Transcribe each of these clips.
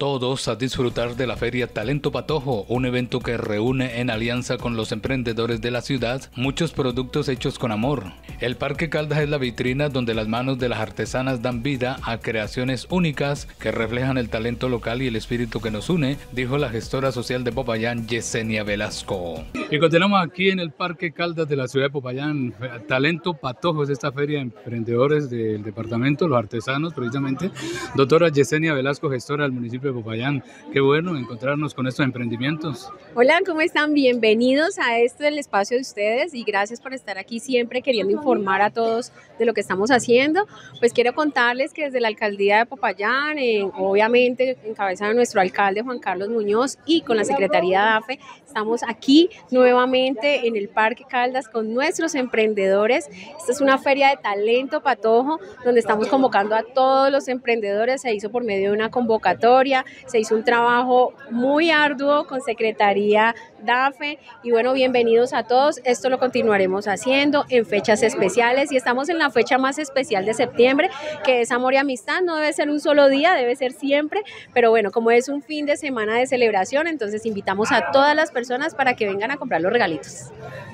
todos a disfrutar de la Feria Talento Patojo, un evento que reúne en alianza con los emprendedores de la ciudad muchos productos hechos con amor. El Parque Caldas es la vitrina donde las manos de las artesanas dan vida a creaciones únicas que reflejan el talento local y el espíritu que nos une, dijo la gestora social de Popayán, Yesenia Velasco. Y continuamos aquí en el Parque Caldas de la ciudad de Popayán. Talento Patojo es esta feria de emprendedores del departamento, los artesanos precisamente. Doctora Yesenia Velasco, gestora del municipio Popayán. Qué bueno encontrarnos con estos emprendimientos. Hola, ¿cómo están? Bienvenidos a este del espacio de ustedes y gracias por estar aquí siempre queriendo informar a todos de lo que estamos haciendo. Pues quiero contarles que desde la alcaldía de Popayán, obviamente en cabeza de nuestro alcalde Juan Carlos Muñoz y con la Secretaría de AFE, estamos aquí nuevamente en el Parque Caldas con nuestros emprendedores. Esta es una feria de talento patojo donde estamos convocando a todos los emprendedores. Se hizo por medio de una convocatoria se hizo un trabajo muy arduo con Secretaría DAFE y bueno, bienvenidos a todos. Esto lo continuaremos haciendo en fechas especiales y estamos en la fecha más especial de septiembre, que es Amor y Amistad. No debe ser un solo día, debe ser siempre, pero bueno, como es un fin de semana de celebración, entonces invitamos a todas las personas para que vengan a comprar los regalitos.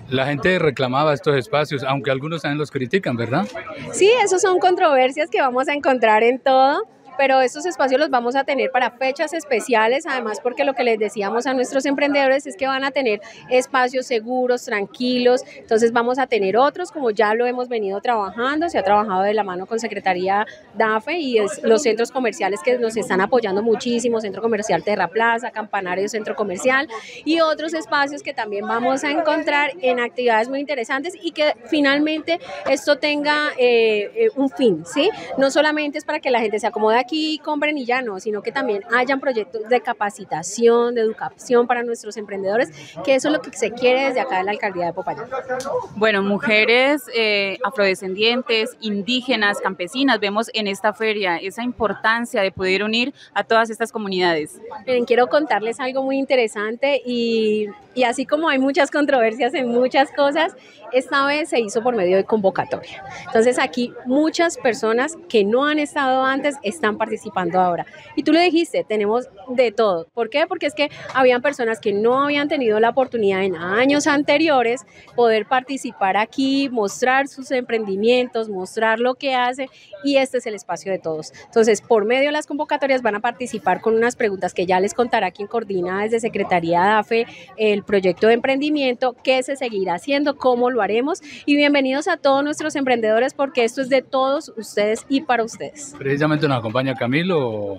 La gente reclamaba estos espacios, aunque algunos también los critican, ¿verdad? Sí, esos son controversias que vamos a encontrar en todo pero estos espacios los vamos a tener para fechas especiales, además porque lo que les decíamos a nuestros emprendedores es que van a tener espacios seguros, tranquilos, entonces vamos a tener otros como ya lo hemos venido trabajando, se ha trabajado de la mano con Secretaría DAFE y los centros comerciales que nos están apoyando muchísimo, Centro Comercial Terra Plaza, Campanario Centro Comercial y otros espacios que también vamos a encontrar en actividades muy interesantes y que finalmente esto tenga eh, eh, un fin, ¿sí? No solamente es para que la gente se acomode aquí compren y ya no, sino que también hayan proyectos de capacitación, de educación para nuestros emprendedores, que eso es lo que se quiere desde acá de la alcaldía de Popayán. Bueno, mujeres eh, afrodescendientes, indígenas, campesinas, vemos en esta feria esa importancia de poder unir a todas estas comunidades. Miren, quiero contarles algo muy interesante y, y así como hay muchas controversias en muchas cosas, esta vez se hizo por medio de convocatoria. Entonces aquí muchas personas que no han estado antes están participando ahora. Y tú lo dijiste, tenemos de todo. ¿Por qué? Porque es que habían personas que no habían tenido la oportunidad en años anteriores poder participar aquí, mostrar sus emprendimientos, mostrar lo que hace y este es el espacio de todos. Entonces, por medio de las convocatorias van a participar con unas preguntas que ya les contará quien coordina desde Secretaría de AFE el proyecto de emprendimiento, qué se seguirá haciendo, cómo lo haremos y bienvenidos a todos nuestros emprendedores porque esto es de todos ustedes y para ustedes. Precisamente nos acompaña Camilo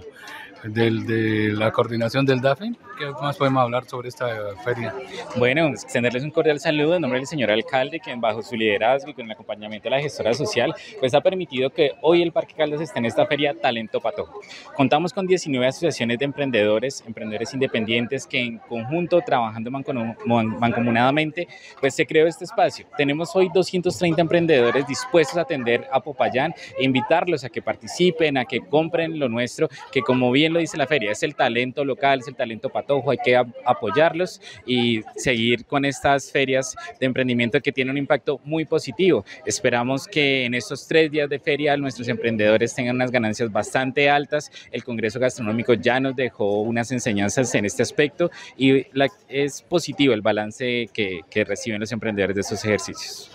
de la coordinación del DAFE. ¿Qué más podemos hablar sobre esta feria? Bueno, extenderles un cordial saludo en nombre del señor alcalde, que bajo su liderazgo y con el acompañamiento de la gestora social, pues ha permitido que hoy el Parque Caldas esté en esta feria Talento Patojo. Contamos con 19 asociaciones de emprendedores, emprendedores independientes que en conjunto, trabajando mancomunadamente, pues se creó este espacio. Tenemos hoy 230 emprendedores dispuestos a atender a Popayán e invitarlos a que participen, a que compren lo nuestro, que como bien lo dice la feria, es el talento local, es el talento patojo, hay que apoyarlos y seguir con estas ferias de emprendimiento que tienen un impacto muy positivo. Esperamos que en estos tres días de feria nuestros emprendedores tengan unas ganancias bastante altas. El Congreso Gastronómico ya nos dejó unas enseñanzas en este aspecto y es positivo el balance que, que reciben los emprendedores de estos ejercicios.